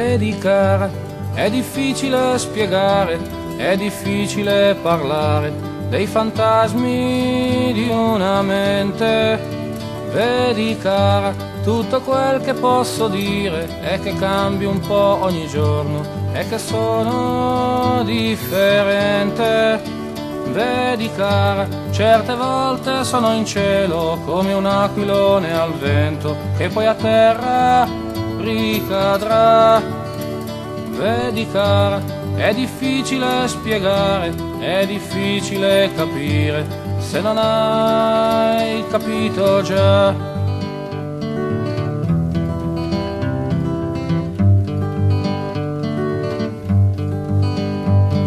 Vedi cara, è difficile spiegare, è difficile parlare dei fantasmi di una mente. Vedi cara, tutto quel che posso dire è che cambio un po' ogni giorno e che sono differente. Vedi cara, certe volte sono in cielo come un aquilone al vento che poi a terra ricadrà. Vedi cara, è difficile spiegare, è difficile capire se non hai capito già.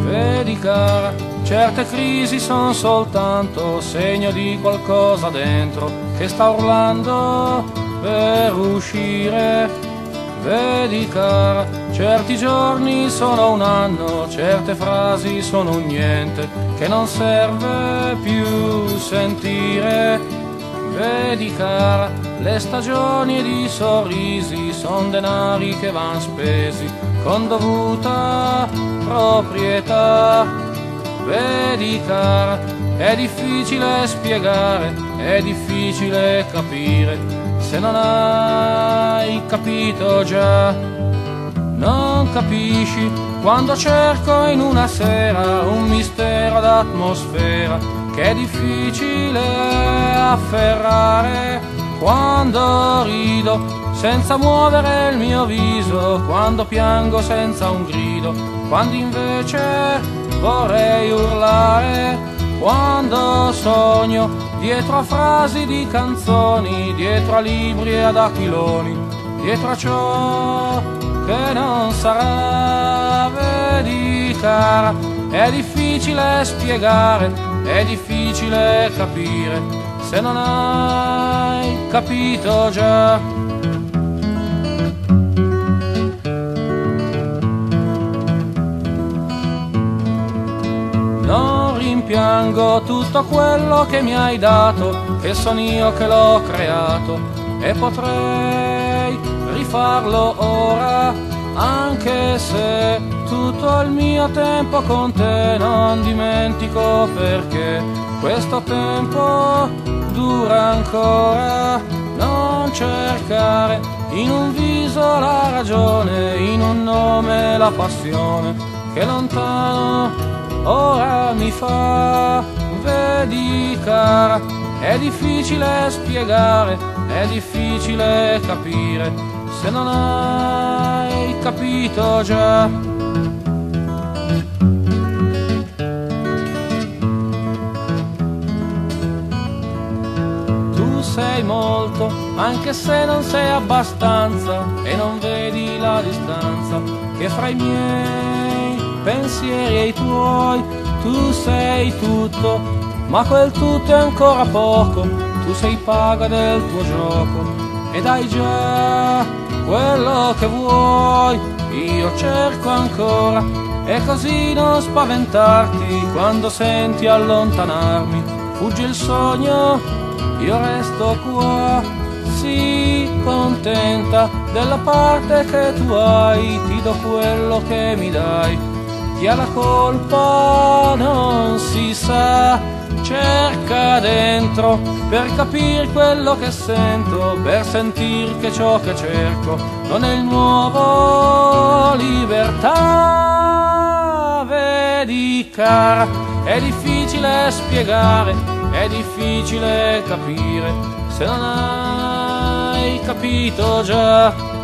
Vedi cara, certe crisi sono soltanto segno di qualcosa dentro che sta urlando per uscire Vedi cara, certi giorni sono un anno, certe frasi sono un niente che non serve più sentire. Vedi cara, le stagioni ed i sorrisi son denari che van spesi con dovuta proprietà. Vedi cara, è difficile spiegare, è difficile capire se non hai capito già, non capisci quando cerco in una sera un mistero d'atmosfera che è difficile afferrare. Quando rido senza muovere il mio viso, quando piango senza un grido, quando invece vorrei urlare, sogno dietro a frasi di canzoni, dietro a libri e ad aquiloni, dietro a ciò che non sarà, vedi cara, è difficile spiegare, è difficile capire, se non hai capito già. Rimpiango tutto quello che mi hai dato, che son io che l'ho creato e potrei rifarlo ora, anche se tutto il mio tempo con te non dimentico perché questo tempo dura ancora, non cercare in un viso la ragione, in un nome la passione, che lontano ora mi fa, vedi cara, è difficile spiegare, è difficile capire, se non hai capito già. Tu sei molto, anche se non sei abbastanza, e non vedi la distanza che fra i miei pensieri ai tuoi, tu sei tutto, ma quel tutto è ancora poco, tu sei paga del tuo gioco ed hai già quello che vuoi, io cerco ancora e così non spaventarti quando senti allontanarmi, fugge il sogno, io resto qua, sì contenta della parte che tu hai, ti do quello che mi dai chi ha la colpa non si sa, cerca dentro per capire quello che sento, per sentir che ciò che cerco non è il nuovo libertà. Vedi cara, è difficile spiegare, è difficile capire se non hai capito già